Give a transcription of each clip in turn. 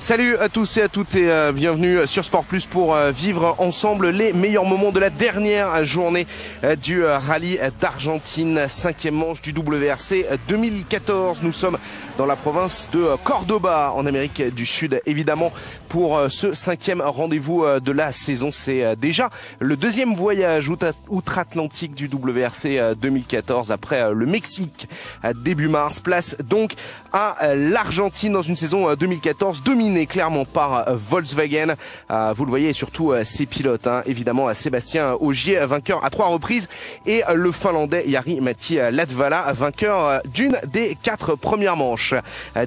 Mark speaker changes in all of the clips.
Speaker 1: Salut à tous et à toutes et euh, bienvenue sur Sport Plus pour euh, vivre ensemble les meilleurs moments de la dernière journée euh, du rallye d'Argentine, cinquième manche du WRC 2014. Nous sommes dans la province de Cordoba en Amérique du Sud, évidemment pour ce cinquième rendez-vous de la saison. C'est déjà le deuxième voyage outre-Atlantique du WRC 2014 après le Mexique début mars. Place donc à l'Argentine dans une saison 2014 dominée clairement par Volkswagen. Euh, vous le voyez, surtout euh, ses pilotes, hein. évidemment Sébastien Ogier, vainqueur à trois reprises, et le Finlandais Jari Matti Latvala, vainqueur d'une des quatre premières manches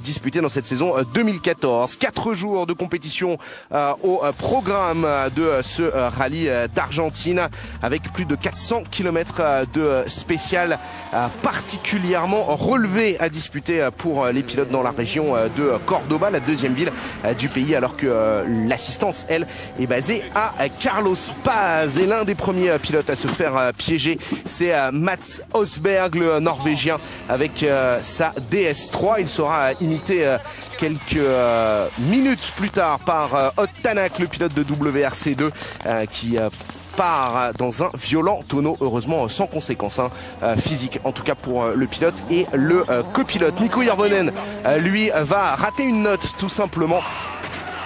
Speaker 1: disputées dans cette saison 2014. Quatre jours de compétition euh, au programme de ce rallye d'Argentine, avec plus de 400 km de spécial particulièrement relevé à disputer pour les pilotes dans la région de Cordoba, la deuxième ville du pays alors que euh, l'assistance, elle, est basée à Carlos Paz. Et l'un des premiers pilotes à se faire euh, piéger, c'est euh, Mats Osberg, le Norvégien, avec sa DS3. Il sera imité quelques minutes plus tard par Ott Tanak, le pilote de WRC2, qui part dans un violent tonneau, heureusement sans conséquences hein, physiques, en tout cas pour le pilote et le copilote. Nico Järvonen, lui, va rater une note tout simplement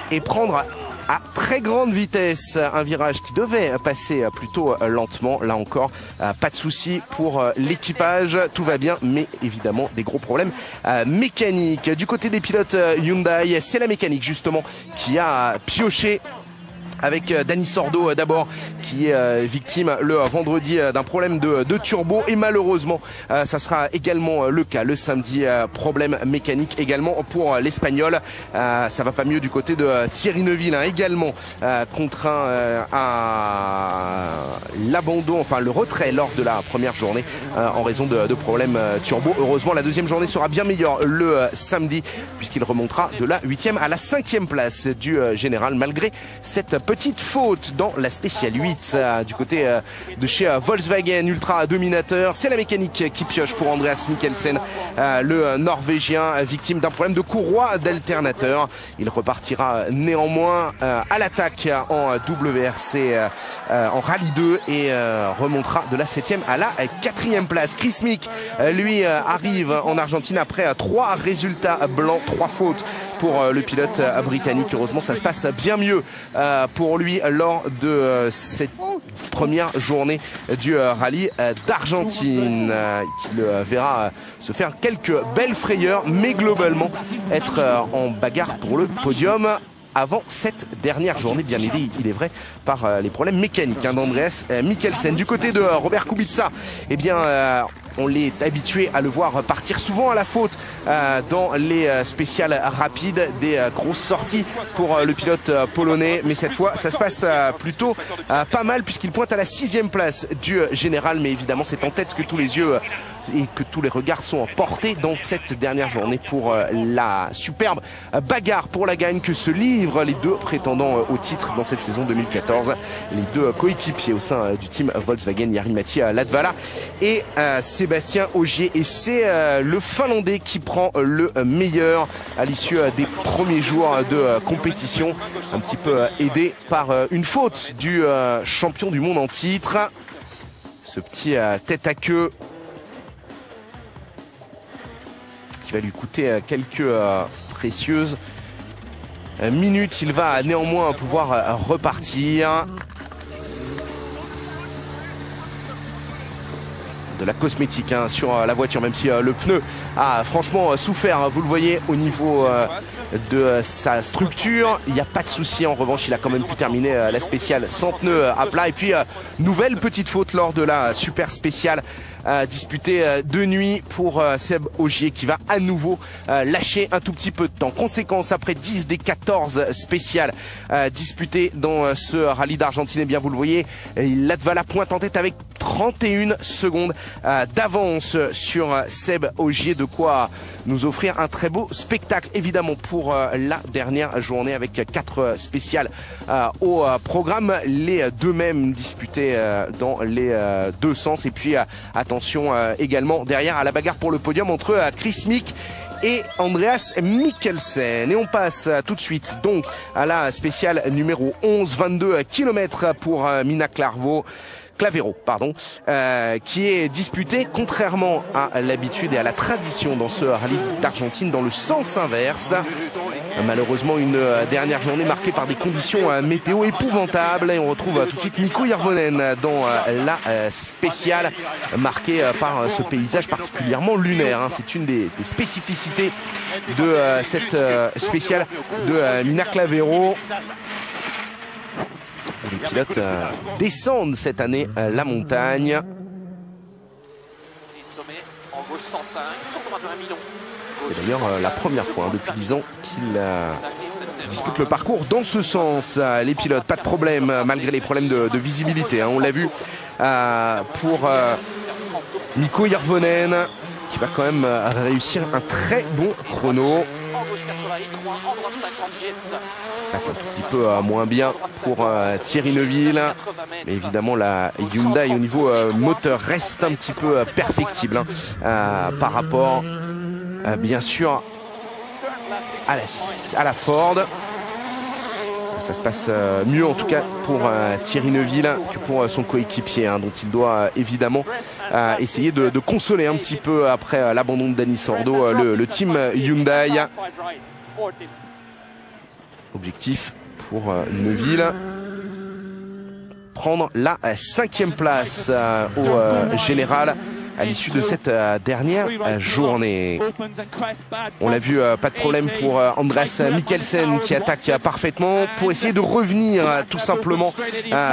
Speaker 1: et prendre à très grande vitesse. Un virage qui devait passer plutôt lentement. Là encore pas de souci pour l'équipage. Tout va bien mais évidemment des gros problèmes mécaniques. Du côté des pilotes Hyundai c'est la mécanique justement qui a pioché avec euh, Danny Sordo euh, d'abord qui est euh, victime le vendredi d'un problème de, de, turbo. Et malheureusement ça sera également le cas le samedi problème mécanique également pour l'espagnol. Ça va pas mieux du côté de Thierry Neuville hein, également contraint à l'abandon enfin le retrait lors de la première journée en raison de, de problèmes turbo. Heureusement la deuxième journée sera bien meilleure le samedi puisqu'il remontera de la huitième à la cinquième place du général malgré cette petite faute dans la spéciale 8 euh, du côté euh, de chez euh, Volkswagen Ultra Dominateur. C'est la mécanique qui pioche pour Andreas Mikkelsen, le Norvégien, victime d'un problème de courroie d'alternateur. Il repartira néanmoins à l'attaque en WRC en Rallye 2 et remontera de la 7 à la 4 place. Chris Mick, lui, arrive en Argentine après trois résultats blancs, trois fautes pour le pilote britannique. Heureusement, ça se passe bien mieux pour lui lors de euh, cette première journée du euh, rallye euh, d'Argentine le verra se faire quelques belles frayeurs mais globalement être en bagarre pour le podium avant cette dernière journée, bien aidé, il est vrai, par les problèmes mécaniques hein, d'Andreas Mikkelsen. Du côté de Robert Kubica, eh bien, on l'est habitué à le voir partir souvent à la faute euh, dans les euh, spéciales rapides, des euh, grosses sorties pour le pilote polonais. Mais cette fois, ça se passe plutôt pas mal puisqu'il pointe à la sixième place du général. Mais évidemment, c'est en tête que tous les yeux et que tous les regards sont portés dans cette dernière journée pour la superbe bagarre pour la gagne que se livrent les deux prétendants au titre dans cette saison 2014. Les deux coéquipiers au sein du team Volkswagen, Yari Matti Latvala et Sébastien Augier et c'est euh, le Finlandais qui prend euh, le meilleur à l'issue euh, des premiers jours de compétition. Un petit peu aidé par une faute du champion du monde en titre. Ce petit tête à queue qui va lui coûter quelques précieuses minutes. Il va néanmoins pouvoir repartir. de la cosmétique hein, sur euh, la voiture, même si euh, le pneu a franchement euh, souffert, hein, vous le voyez au niveau de sa structure. Il n'y a pas de souci, en revanche il a quand même pu terminer la spéciale sans pneu à plat. Et puis nouvelle petite faute lors de la super spéciale disputée de nuit pour Seb Ogier qui va à nouveau lâcher un tout petit peu de temps. Conséquence, après 10 des 14 spéciales disputées dans ce rallye d'Argentine, eh bien vous le voyez, Latvala pointe en tête avec 31 secondes euh, d'avance sur Seb Ogier. De quoi nous offrir un très beau spectacle, évidemment, pour euh, la dernière journée avec quatre spéciales euh, au programme. Les deux mêmes disputés dans les deux sens. Et puis, attention également derrière à la bagarre pour le podium entre Chris Mick et Andreas Mikkelsen. Et on passe tout de suite donc à la spéciale numéro 11, 22 km pour Mina Clarvaux. Clavero, pardon, euh, qui est disputé contrairement à l'habitude et à la tradition dans ce rallye d'Argentine dans le sens inverse. Malheureusement, une euh, dernière journée marquée par des conditions euh, météo épouvantables. Et on retrouve tout de suite Mikko Järvonen dans la spéciale marquée par ce paysage particulièrement lunaire. Hein. C'est une des, spécificités de cette spéciale de Mina Clavero pilotes euh, descendent cette année euh, la montagne. C'est d'ailleurs euh, la première fois hein, depuis 10 ans qu'il dispute le parcours dans ce sens. Les pilotes, pas de problème malgré les problèmes de, visibilité. Hein. On l'a vu pour Mikko Järvonen qui va quand même réussir un très bon chrono se passe un tout petit peu euh, moins bien pour euh, Thierry Neuville. Mais évidemment, la Hyundai au niveau euh, moteur reste un petit peu perfectible hein, par rapport, bien sûr, à la Ford. Ça se passe mieux en tout cas pour Thierry Neuville que pour son coéquipier, hein, dont il doit évidemment essayer de, consoler un petit peu après l'abandon de Danny Sordo, le, le team Hyundai. Objectif pour euh, Neuville prendre la euh, cinquième place euh, au général à l'issue de cette dernière journée. On l'a vu, pas de problème pour Andreas Mikkelsen qui attaque parfaitement pour essayer de revenir tout simplement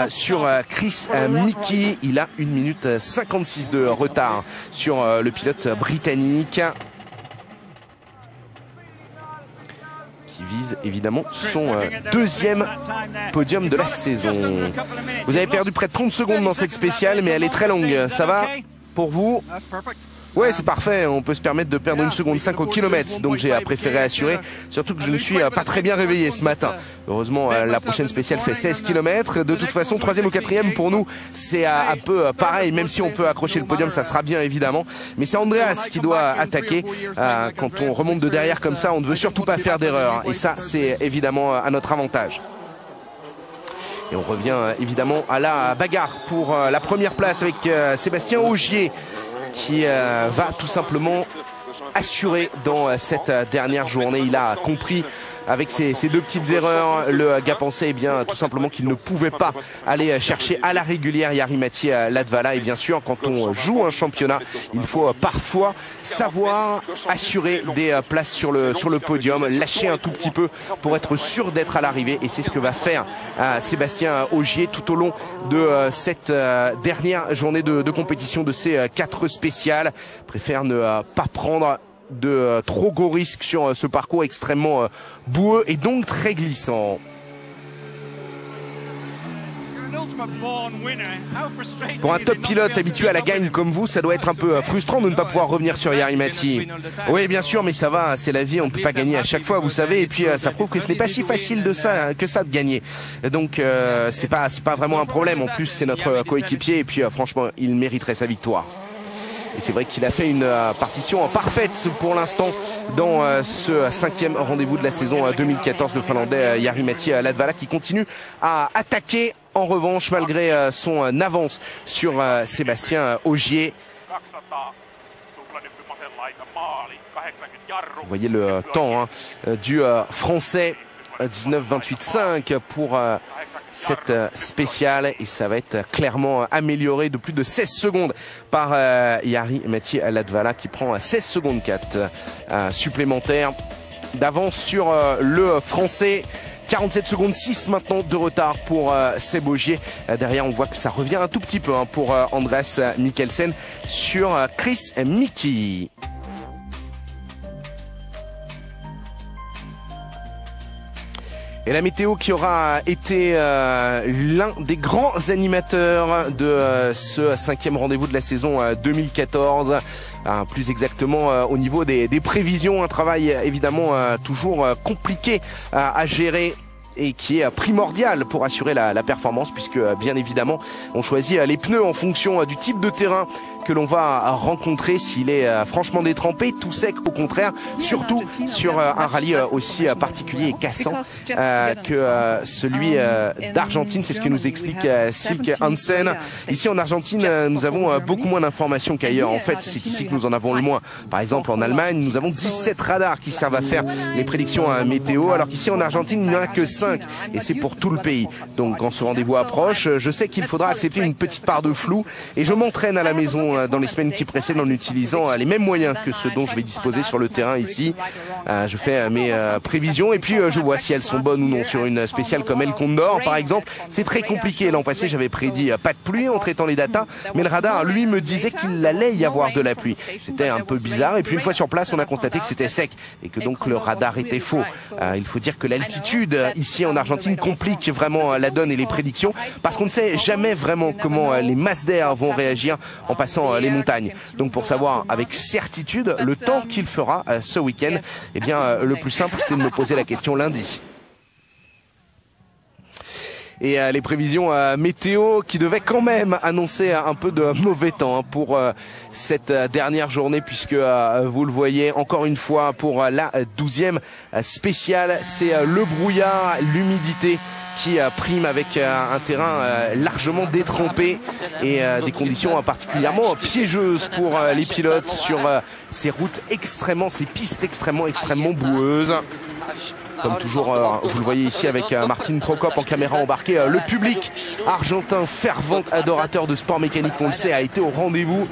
Speaker 1: sur Chris Mickey. Il a 1 minute 56 de retard sur le pilote britannique. vise évidemment son euh, deuxième podium de la saison. Vous avez perdu près de 30 secondes dans cette spéciale, mais elle est très longue. Ça va? Pour vous Ouais, c'est parfait. On peut se permettre de perdre une seconde 5 au kilomètre. Donc j'ai préféré assurer. Surtout que je ne suis euh, pas très bien réveillé ce matin. Heureusement, euh, la prochaine spéciale fait 16 km. De toute façon, troisième ou quatrième pour nous, c'est un peu euh, pareil. Même si on peut accrocher le podium, ça sera bien évidemment. Mais c'est Andreas qui doit attaquer. Quand on remonte de derrière comme ça, on ne veut surtout pas faire d'erreur. Et ça, c'est évidemment à notre avantage. Et on revient évidemment à la bagarre pour la première place avec Sébastien Augier qui euh, va tout simplement assurer dans euh, cette euh, dernière journée. Il a compris avec ces, deux petites erreurs, le gars pensait eh bien tout simplement qu'il ne pouvait pas aller chercher à la régulière Yarimati Latvala. Et bien sûr, quand on joue un championnat, il faut parfois savoir assurer des places sur le, sur le podium, lâcher un tout petit peu pour être sûr d'être à l'arrivée. Et c'est ce que va faire euh, Sébastien Augier tout au long de euh, cette euh, dernière journée de compétition de ces quatre spéciales. Préfère ne pas prendre de euh, trop gros risques sur euh, ce parcours extrêmement euh, boueux et donc très glissant. Pour un top pilote habitué à la gagne comme vous, ça doit être un peu frustrant de ne pas pouvoir revenir sur Yarimati. Oui, bien sûr, mais ça va, c'est la vie, on ne peut pas gagner à chaque fois, vous savez, et puis ça prouve que ce n'est pas si facile de ça hein, que ça de gagner. Donc c'est pas c'est pas vraiment un problème. En plus, c'est notre coéquipier, et puis franchement, il mériterait sa victoire. Et c'est vrai qu'il a fait une euh, partition parfaite pour l'instant dans euh, ce cinquième rendez-vous de la saison 2014. Euh, le Finlandais Jari-Matti Latvala qui continue à attaquer en revanche malgré son avance sur Sébastien Augier. Vous voyez le temps hein, du français 19-28-5 pour cette euh, spéciale et ça va être clairement amélioré de plus de 16 secondes par euh, Yari Mathieu Latvala qui prend 16 secondes 4 euh, supplémentaires d'avance sur le français. 47 secondes 6 maintenant de retard pour euh, Derrière, on voit que ça revient un tout petit peu hein, pour Andreas Mikkelsen sur Chris Mickey. Et la météo qui aura été euh, l'un des grands animateurs de euh, ce cinquième rendez-vous de la saison 2014. Euh, plus exactement au niveau des, prévisions, un travail évidemment toujours compliqué à gérer et qui est primordial pour assurer la, performance puisque bien évidemment on choisit les pneus en fonction du type de terrain que l'on va rencontrer s'il est franchement détrempé, tout sec au contraire, surtout sur un rallye aussi particulier et cassant que celui d'Argentine. C'est ce que nous explique Silke Hansen. Ici en Argentine, nous avons beaucoup moins d'informations qu'ailleurs. En fait, c'est ici que nous en avons le moins. Par exemple, en Allemagne, nous avons 17 radars qui servent à faire les prédictions à météo, alors qu'ici en Argentine, il n'y en a que 5. Et c'est pour tout le pays. Donc quand ce rendez-vous approche, je sais qu'il faudra accepter une petite part de flou et je m'entraîne à la maison euh, dans les semaines qui précèdent en utilisant euh, les mêmes moyens que ceux dont je vais disposer sur le terrain ici. Euh, je fais mes prévisions et puis je vois si elles sont bonnes ou non sur une spéciale comme El Condor par exemple. C'est très compliqué. L'an passé, j'avais prédit pas de pluie en traitant les datas, mais le radar lui me disait qu'il allait y avoir de la pluie. C'était un peu bizarre et puis une fois sur place, on a constaté que c'était sec et que donc le radar était faux. il faut dire que l'altitude ici en Argentine complique vraiment la donne et les prédictions parce qu'on ne sait jamais vraiment comment les masses d'air vont réagir en passant les montagnes. Donc pour savoir avec certitude le temps qu'il fera ce week-end, eh bien le plus simple c'est de me poser la question lundi et euh, les prévisions euh, météo qui devaient quand même annoncer un peu de mauvais temps hein, pour euh, cette dernière journée puisque vous le voyez encore une fois pour la douzième spéciale, c'est le brouillard, l'humidité qui prime avec un terrain largement détrempé et des conditions particulièrement piégeuses pour les pilotes sur ces routes extrêmement, ces pistes extrêmement, extrêmement boueuses. Comme toujours, euh, vous le voyez ici avec euh, Martine Procop en caméra embarquée. Euh, le public argentin, fervent adorateur de sport mécanique, on le sait, a été au rendez-vous.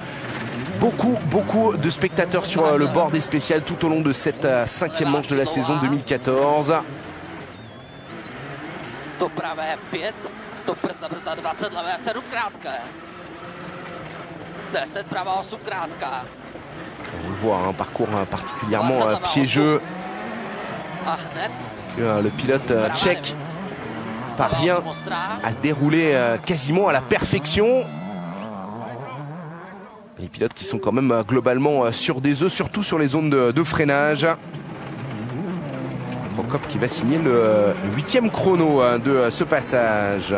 Speaker 1: Beaucoup, beaucoup de spectateurs sur le bord des spéciales tout au long de cette cinquième manche de la saison 2014. On le voit, un parcours particulièrement piégeux euh, le pilote euh, tchèque parvient à dérouler euh, quasiment à la perfection. Les pilotes qui sont quand même globalement sur des œufs, surtout sur les zones de, freinage. Procop qui va signer le huitième chrono de ce passage.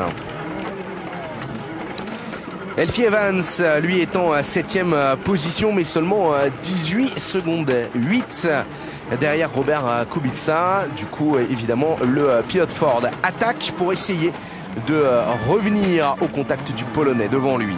Speaker 1: Elfie Evans, lui, étant à septième position, mais seulement 18 secondes. 8 derrière Robert euh, Kubica. Du coup, euh, évidemment, le euh, pilote Ford attaque pour essayer de revenir au contact du Polonais devant lui.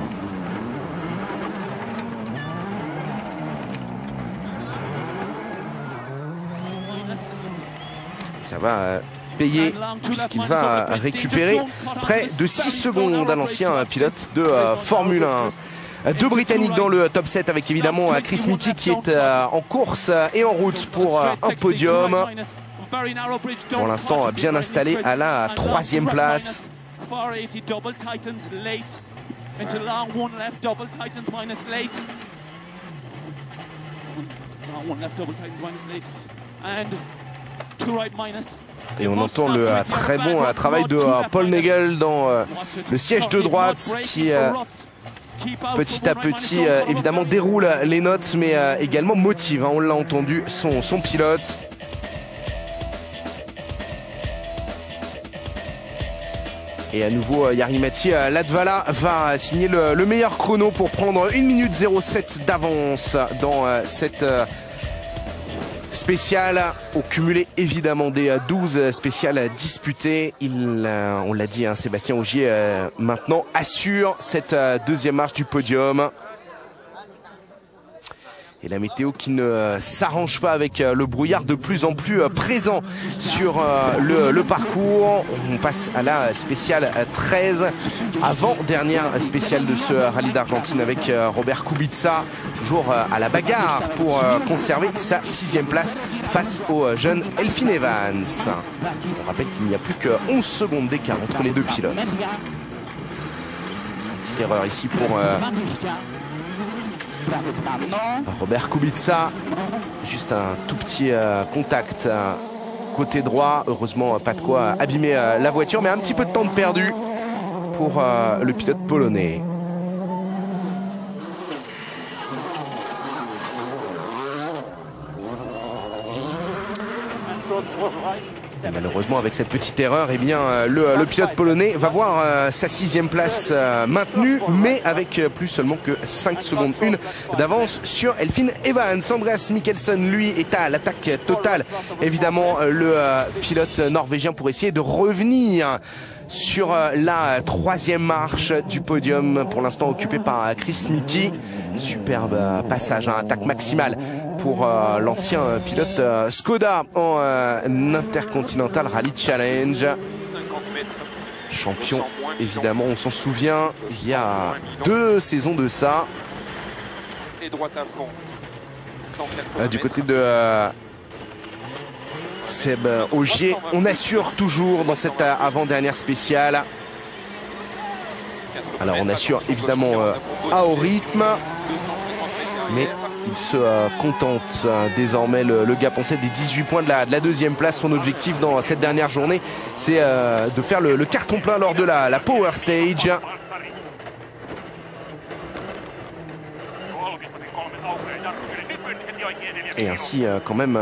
Speaker 1: Ça va payer puisqu'il va récupérer près de 6 secondes à l'ancien pilote de Formule 1. Deux Britanniques dans le top 7 avec évidemment Chris Mickey qui est euh, en course et en route pour euh, un podium. Pour l'instant bien installé à la troisième place. Et on entend le euh, très bon travail de Paul Nagel dans le siège de droite qui petit à petit euh, évidemment déroule les notes mais euh, également motive, hein. on l'a entendu, son, pilote. Et à nouveau, euh, Yarimati Latvala va signer le, le, meilleur chrono pour prendre 1 minute 07 d'avance dans cette spécial au cumulé évidemment des 12 spéciales disputées. Il, euh, on l'a dit, hein, Sébastien Augier euh, maintenant assure cette euh, deuxième marche du podium. Et la météo qui ne s'arrange pas avec euh, le brouillard de plus en plus euh, présent sur euh, le, parcours. On passe à la spéciale 13, avant-dernière spéciale de ce rallye d'Argentine avec Robert Kubica, toujours à la bagarre pour conserver sa sixième place face au jeune Elfin Evans. On rappelle qu'il n'y a plus que 11 secondes d'écart entre les deux pilotes. Petite erreur ici pour Robert Kubica, juste un tout petit euh, contact euh, côté droit. Heureusement, pas de quoi abîmer euh, la voiture, mais un petit peu de temps perdu pour le pilote polonais. Avec cette petite erreur, eh bien, le, pilote polonais va voir sa sixième place maintenue, mais avec plus seulement que 5 secondes une d'avance sur Elfin Evans. Andreas Mikkelsen, lui, est à l'attaque totale. Évidemment, le pilote norvégien pour essayer de revenir sur euh, la troisième marche du podium, pour l'instant occupé par euh, Chris Mickey. Superbe euh, passage, à attaque maximale pour l'ancien pilote Skoda en Intercontinental Rally Challenge. Champion, évidemment, on s'en souvient, il y a deux saisons de ça. Du côté de Seb Augier. On assure toujours dans cette avant-dernière spéciale. Alors on assure évidemment euh, à au rythme. Mais il se euh, contente euh, désormais le, gars pensait des 18 points de la, deuxième place. Son objectif dans cette dernière journée, c'est de faire le, carton plein lors de la Power Stage. Et ainsi quand même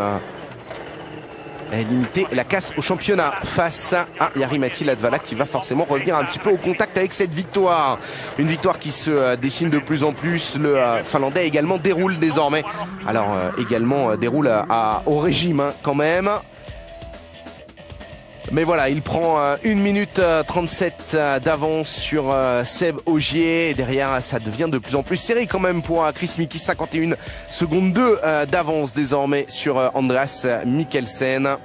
Speaker 1: limiter la casse au championnat face à Yarimati Latvala qui va forcément revenir un petit peu au contact avec cette victoire. Une victoire qui se euh, dessine de plus en plus. Le euh, Finlandais également déroule désormais. Alors euh, également déroule à, au régime hein, quand même. Mais voilà, il prend 1 minute 37 d'avance sur Seb Ogier. derrière, ça devient de plus en plus serré quand même pour Chris Miki. 51 secondes 2 d'avance désormais sur Andreas Mikkelsen.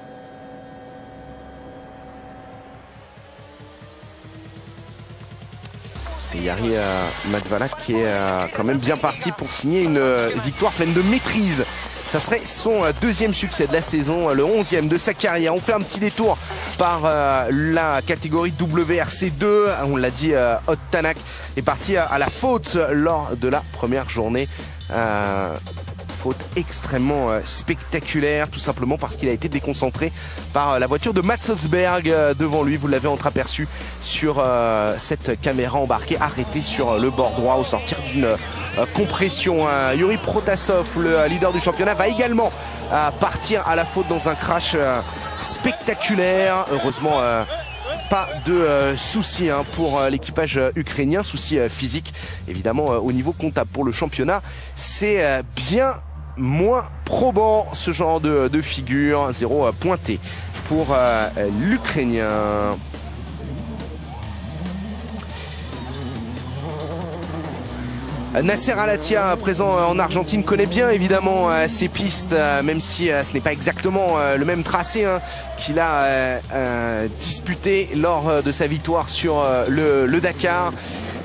Speaker 1: Et Yari Matvala qui est quand même bien parti pour signer une victoire pleine de maîtrise ça serait son euh, deuxième succès de la saison, euh, le onzième de sa carrière. On fait un petit détour par euh, la catégorie WRC2. On l'a dit, Hot Tanak est parti à la faute lors de la première journée extrêmement euh, spectaculaire, tout simplement parce qu'il a été déconcentré par euh, la voiture de Mats Osberg euh, devant lui. Vous l'avez entreaperçu sur cette caméra embarquée, arrêtée sur le bord droit au sortir d'une compression. Yuri Protasov, le leader du championnat, va également partir à la faute dans un crash spectaculaire. Heureusement pas de soucis hein, pour l'équipage ukrainien, soucis physiques évidemment au niveau comptable pour le championnat. C'est bien moins probant ce genre de, figure. Zéro pointé pour euh, l'Ukrainien. Nasser Alatia, présent en Argentine, connaît bien évidemment euh, ces pistes, euh, même si ce n'est pas exactement le même tracé hein, qu'il a disputé lors de sa victoire sur le Dakar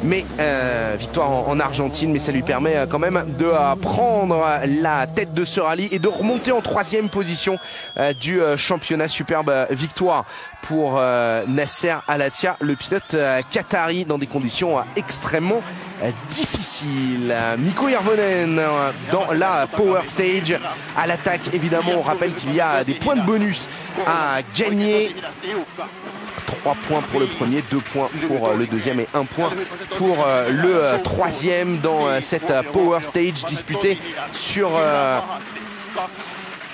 Speaker 1: mais euh, victoire en, Argentine, mais ça lui permet euh, quand même de euh, prendre la tête de ce rallye et de remonter en troisième position du championnat. Superbe victoire pour Nasser Alatia, le pilote qatari, dans des conditions extrêmement difficiles. Miko Järvonen dans la Power Stage à l'attaque. Évidemment, on rappelle qu'il y a des points de bonus à gagner. 3 points pour le premier, 2 points pour euh, le deuxième et 1 point pour euh, le euh, troisième dans cette Power Stage disputée sur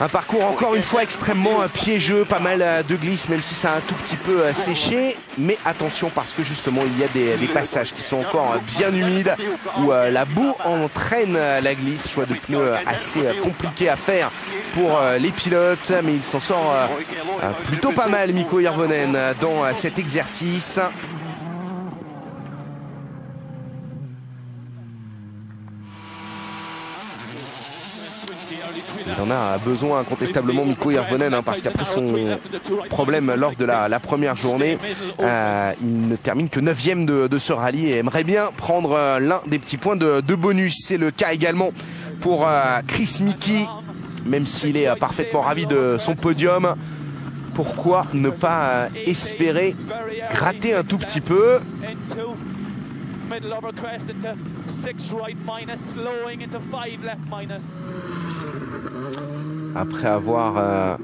Speaker 1: un parcours encore une fois extrêmement piégeux, pas mal de glisse même si ça a un tout petit peu séché. Mais attention parce que justement il y a des, passages qui sont encore bien humides où la boue entraîne la glisse. Choix de pneus assez compliqué à faire pour les pilotes mais il s'en sort plutôt pas mal Miko Hirvonen dans cet exercice. Il en a besoin incontestablement Miko Hirvonen hein, parce qu'après son problème lors de la, première journée, euh, il ne termine que 9 de, de ce rallye et aimerait bien prendre euh, l'un des petits points de, bonus. C'est le cas également pour euh, Chris Mickey, même s'il est parfaitement ravi de son podium. Pourquoi ne pas espérer gratter un tout petit peu? Après avoir euh,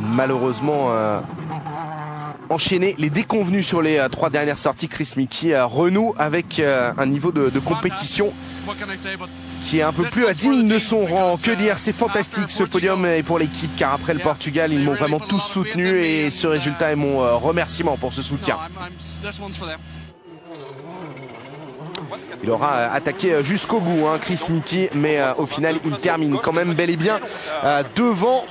Speaker 1: malheureusement euh, enchaîner les déconvenus sur les trois dernières sorties. Chris Mickey renoue avec un niveau de, de compétition qui est un peu plus digne de son rang. Que dire, c'est fantastique ce podium et pour l'équipe car après le Portugal, ils m'ont vraiment tous soutenu et ce résultat est mon remerciement pour ce soutien. Il aura attaqué jusqu'au bout, hein, Chris Mickey, mais au final, il termine quand même bel et bien devant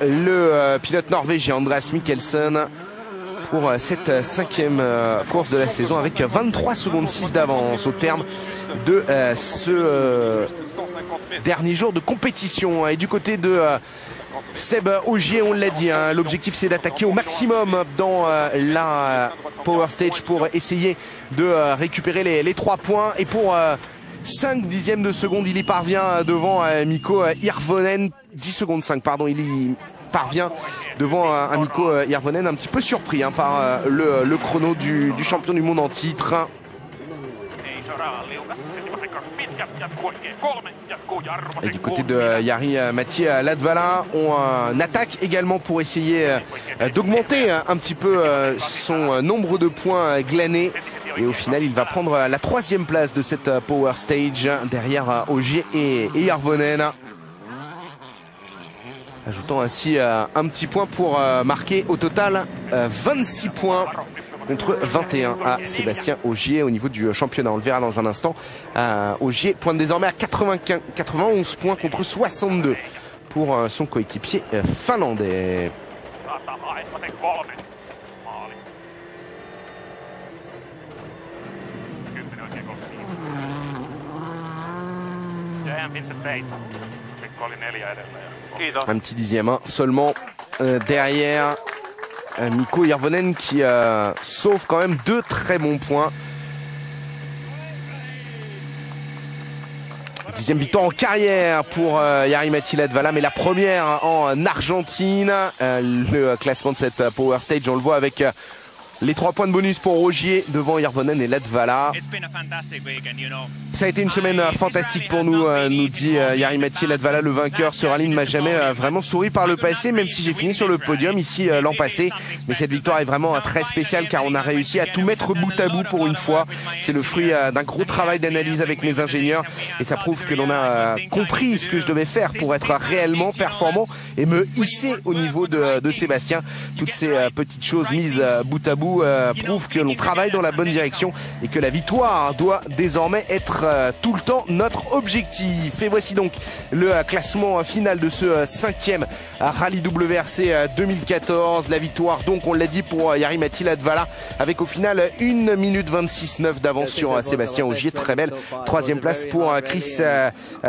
Speaker 1: le pilote norvégien Andreas Mikkelsen pour cette cinquième course de la saison avec 23 secondes 6 d'avance au terme de ce dernier jour de compétition. Et du côté de Seb Ogier, on l'a dit, hein, l'objectif c'est d'attaquer au maximum dans la Power Stage pour essayer de récupérer les, les 3 points. Et pour 5 dixièmes de seconde, il y parvient devant Miko Irvonen. 10 secondes 5, pardon, il y parvient devant un, Miko Irvonen un petit peu surpris hein, par le, chrono du, champion du monde en titre. Et du côté de Yari Mathieu Latvala, on attaque également pour essayer d'augmenter un petit peu son nombre de points glanés. Et au final, il va prendre la troisième place de cette Power Stage derrière Ogier et Yarvonen. Ajoutant ainsi un petit point pour marquer au total 26 points contre 21 à Sébastien Augier au niveau du championnat. On le verra dans un instant. Euh, Augier pointe désormais à 95, 91 points contre 62 pour euh, son coéquipier euh, finlandais. Un petit dixième hein, seulement derrière euh, Miko Irvonen qui euh, sauve quand même deux très bons points. Dixième victoire en carrière pour euh, Yarimati Latvala, mais la première en Argentine. le classement de cette Power Stage, on le voit avec les trois points de bonus pour Rogier devant Irvonen et Latvala. Ça a été une semaine euh, fantastique pour nous, euh, nous dit euh, Yarimati Latvala, le vainqueur. Ce rallye ne m'a jamais vraiment souri par le passé, même si j'ai fini sur le podium ici l'an passé. Mais cette victoire est vraiment très spéciale car on a réussi à tout mettre bout à bout pour une fois. C'est le fruit d'un gros travail d'analyse avec mes ingénieurs et ça prouve que l'on a compris ce que je devais faire pour être réellement performant et me hisser au niveau de Sébastien. Toutes ces petites choses mises bout à bout euh, prouve que l'on travaille dans la bonne direction et que la victoire doit désormais être euh, tout le temps notre objectif. Et voici donc le euh, classement final de ce cinquième rallye WRC 2014. La victoire donc on l'a dit pour Yari Ladvala avec au final 1 minute 26-9 d'avance sur Sébastien Augier. Très belle troisième place pour Chris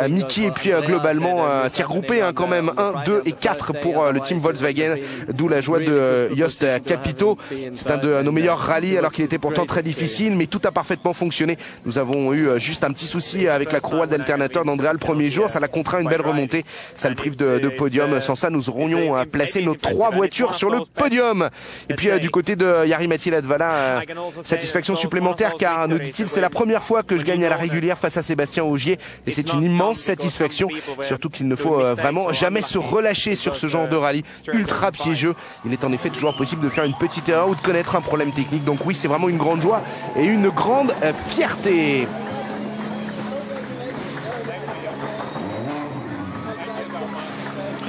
Speaker 1: Mickey et puis globalement tir groupé hein, quand même 1, 2 et 4 pour le team Volkswagen. D'où la joie de Yost Capito. C'est un nos meilleurs rallyes alors qu'il était pourtant très difficile mais tout a parfaitement fonctionné. Nous avons eu euh, juste un petit souci avec la croix d'alternateur d'Andrea le premier jour. Ça l'a contraint une belle remontée. Ça le prive de, podium. Sans ça, nous aurions euh, placé nos trois voitures sur le podium. Et puis euh, du côté de Yari Latvala, satisfaction supplémentaire car nous dit-il c'est la première fois que je gagne à la régulière face à Sébastien Augier et c'est une immense satisfaction. Surtout qu'il ne faut vraiment jamais se relâcher sur ce genre de rallye ultra piégeux. Il est en effet toujours possible de faire une petite erreur ou de connaître un problème technique. Donc oui, c'est vraiment une grande joie et une grande euh, fierté.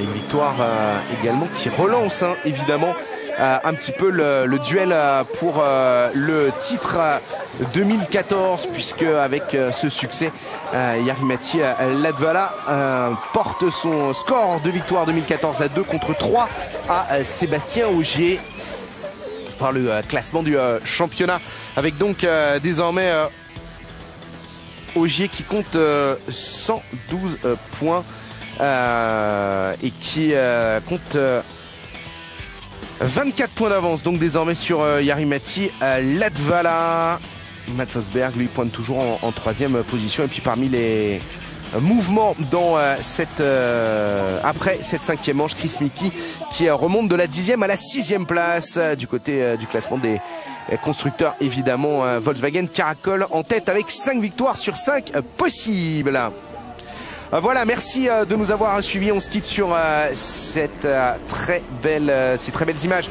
Speaker 1: une victoire euh, également qui relance hein, évidemment euh, un petit peu le, duel pour le titre 2014 puisque avec ce succès Yarimati Ladvala porte son score de victoire 2014 à 2 contre 3 à Sébastien Augier par le euh, classement du euh, championnat. Avec donc euh, désormais Augier qui compte 112 points et qui compte 24 points d'avance. Donc désormais sur Yarimati Latvala. Matsosberg lui pointe toujours en, troisième position. Et puis parmi les mouvements dans cette après cette cinquième manche Chris Mickey qui remonte de la dixième à la sixième place euh, du côté euh, du classement des euh, constructeurs évidemment Volkswagen caracole en tête avec 5 victoires sur 5 possibles Voilà, merci de nous avoir suivis. On se quitte sur cette très belle, ces très belles images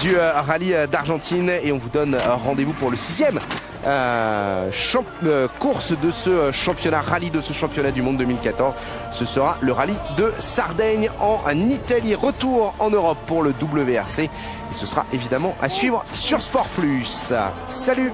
Speaker 1: du rallye d'Argentine et on vous donne rendez-vous pour le sixième euh, course de ce championnat, rallye de ce championnat du monde 2014. Ce sera le rallye de Sardaigne en Italie. Retour en Europe pour le WRC. Et ce sera évidemment à suivre sur Sport Plus. Salut